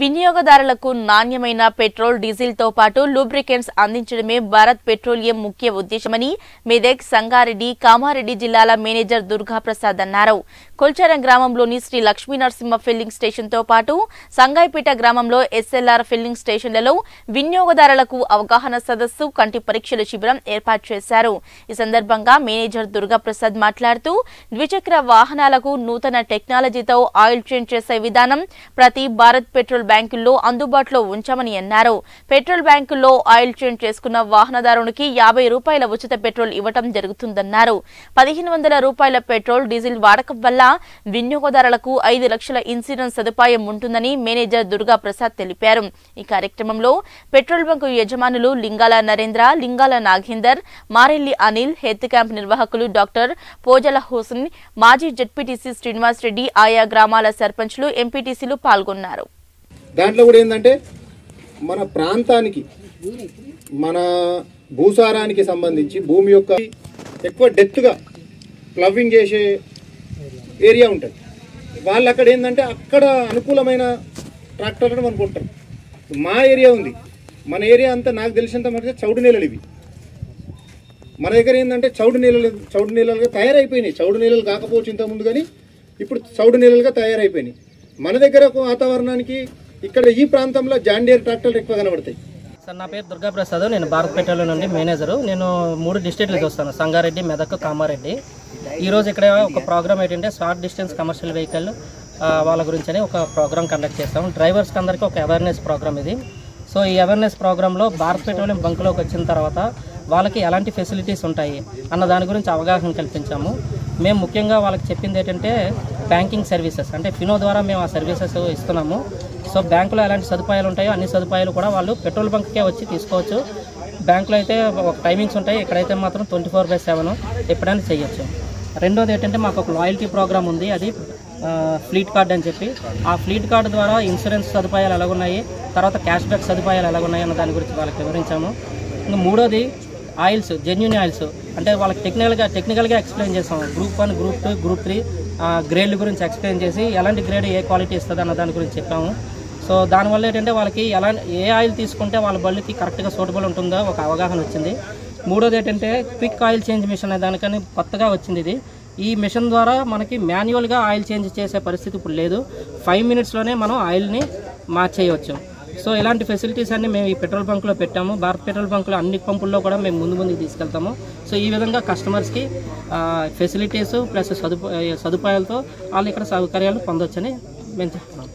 వినియోగదారులకు నాణ్యమైన పెట్రోల్ డీజిల్తో పాటు లూబ్రికెంట్స్ అందించడమే భారత్ పెట్రోలియం ముఖ్య ఉద్దేశమని మెదక్ సంగారెడ్డి కామారెడ్డి జిల్లాల మేనేజర్ దుర్గా ప్రసాద్ అన్నారు. కొల్చారం గ్రామంలోని శ్రీ లక్ష్మీ నరసింహ ఫిల్లింగ్ స్టేషన్తో పాటు సంగాయిపేట గ్రామంలో ఎస్ఎల్ఆర్ ఫిల్లింగ్ స్టేషన్లలో వినియోగదారులకు అవగాహన సదస్సు కంటి పరీక్షల శిబిరం ఏర్పాటు చేశారు. ఈ సందర్భంగా మేనేజర్ దుర్గా ప్రసాద్ మాట్లాడుతూ ద్విచక్ర వాహనాలకు నూతన టెక్నాలజీతో ఆయిల్ చేంజ్ చేసే విధానం ప్రతి భారత్ పెట్రోల్ బ్యాంకుల్లో అందుబాటులో ఉంచామని అన్నారు. పెట్రోల్ బ్యాంకుల్లో ఆయిల్ చేంజ్ చేసుకున్న వాహనదారునికి యాభై రూపాయల ఉచిత పెట్రోల్ ఇవ్వటం జరుగుతుందన్నారు. పదిహేను వందల రూపాయల పెట్రోల్ డీజిల్ వాడకం వల్ల వినియోగదారులకు ఐదు లక్షల ఇన్సూరెన్స్ సదుపాయం ఉంటుందని మేనేజర్ దుర్గా ప్రసాద్ తెలిపారు. ఈ కార్యక్రమంలో పెట్రోల్ బంకు యజమానులు లింగాల నరేంద్ర లింగాల నాగేందర్ మారెల్లి అనిల్ హెల్త్ క్యాంప్ నిర్వాహకులు డాక్టర్ పోజల హోసన్ మాజీ జడ్పీటీసీ శ్రీనివాస్ రెడ్డి ఆయా గ్రామాల సర్పంచ్లు ఎంపీటీసీలు పాల్గొన్నారు. దాంట్లో కూడా ఏంటంటే మన ప్రాంతానికి మన భూసారానికి సంబంధించి భూమి యొక్క ఎక్కువ డెప్త్గా ప్లవింగ్ చేసే ఏరియా ఉంటుంది. వాళ్ళు అక్కడ ఏంటంటే అక్కడ అనుకూలమైన ట్రాక్టర్లను అనుకుంటారు మా ఏరియా ఉంది. మన ఏరియా అంతా నాకు తెలిసినంత మటుకు చౌడు నేలలు ఇవి. మన దగ్గర ఏంటంటే చౌడు నీళ్ళలు చౌడు నీళ్ళలుగా తయారైపోయినాయి. చౌడు నీళ్ళలు కాకపోవచ్చు ఇంతకుముందు కానీ ఇప్పుడు చౌడు నీళ్ళలుగా తయారైపోయినాయి. మన దగ్గర ఒక వాతావరణానికి ఇక్కడ ఈ ప్రాంతంలో జాండియర్ ట్రాక్టర్లు ఎక్కువ కనబడతాయి. సార్ నా పేరు దుర్గా ప్రసాద్ నేను భారత్ పెట్రోలియం నుండి మేనేజరు. నేను మూడు డిస్ట్రిక్ట్లకి వస్తాను. సంగారెడ్డి మెదక్ కామారెడ్డి. ఈరోజు ఇక్కడ ఒక ప్రోగ్రామ్ ఏంటంటే షార్ట్ డిస్టెన్స్ కమర్షియల్ వెహికల్ వాళ్ళ గురించి అని ఒక ప్రోగ్రామ్ కండక్ట్ చేస్తాం. డ్రైవర్స్కి అందరికీ ఒక అవేర్నెస్ ప్రోగ్రామ్ ఇది. సో ఈ అవేర్నెస్ ప్రోగ్రాంలో భారత్ పెట్రోలియం బంకులోకి వచ్చిన తర్వాత వాళ్ళకి ఎలాంటి ఫెసిలిటీస్ ఉంటాయి అన్న దాని గురించి అవగాహన కల్పించాము. మేము ముఖ్యంగా వాళ్ళకి చెప్పింది ఏంటంటే బ్యాంకింగ్ సర్వీసెస్ అంటే ఫినో ద్వారా మేము ఆ సర్వీసెస్ ఇస్తున్నాము. సో బ్యాంకులో ఎలాంటి సదుపాయాలు ఉంటాయో అన్ని సదుపాయాలు కూడా వాళ్ళు పెట్రోల్ బంక్కే వచ్చి తీసుకోవచ్చు. బ్యాంకులో అయితే ఒక టైమింగ్స్ ఉంటాయి ఇక్కడైతే మాత్రం ట్వంటీ ఫోర్ బై సెవెన్ ఎప్పుడైనా చేయొచ్చు. రెండోది ఏంటంటే మాకు ఒక లాయల్టీ ప్రోగ్రామ్ ఉంది. అది ఫ్లీట్ కార్డ్ అని చెప్పి. ఆ ఫ్లీట్ కార్డు ద్వారా ఇన్సూరెన్స్ సదుపాయాలు ఎలాగున్నాయి తర్వాత క్యాష్ బ్యాక్ సదుపాయాలు ఎలాగున్నాయి అన్న దాని గురించి వాళ్ళకి వివరించాము. ఇంకా మూడోది ఆయిల్స్ జెన్యున్ ఆయిల్స్ అంటే వాళ్ళకి టెక్నికల్గా టెక్నికల్గా ఎక్స్ప్లెయిన్ చేసాం group one group two group three గ్రేడ్ల గురించి ఎక్స్ప్లెయిన్ చేసి ఎలాంటి గ్రేడ్ ఏ క్వాలిటీ ఇస్తుంది అన్న దాని గురించి చెప్పాము. సో దానివల్ల ఏంటంటే వాళ్ళకి ఎలా ఏ ఆయిల్ తీసుకుంటే వాళ్ళ బళ్ళకి కరెక్ట్గా సూటబుల్ ఉంటుందో ఒక అవగాహన వచ్చింది. మూడోది ఏంటంటే క్విక్ ఆయిల్ చేంజ్ మిషన్ అనే దానికని కొత్తగా వచ్చింది ఇది. ఈ మిషన్ ద్వారా మనకి మాన్యువల్గా ఆయిల్ చేంజ్ చేసే పరిస్థితి ఇప్పుడు లేదు. ఫైవ్ మినిట్స్లోనే మనం ఆయిల్ని మార్చేయవచ్చు సో ఇలాంటి ఫెసిలిటీస్ అన్ని మేము ఈ పెట్రోల్ బంక్లో పెట్టాము. భారత్ పెట్రోల్ బంక్లో అన్ని పంపుల్లో కూడా మేము ముందు ముందుకు తీసుకెళ్తాము. సో ఈ విధంగా కస్టమర్స్కి ఫెసిలిటీస్ ప్లస్ సదుపాయ సదుపాయాలతో వాళ్ళు ఇక్కడ సౌకర్యాలు పొందొచ్చని మేము చెప్తున్నాం.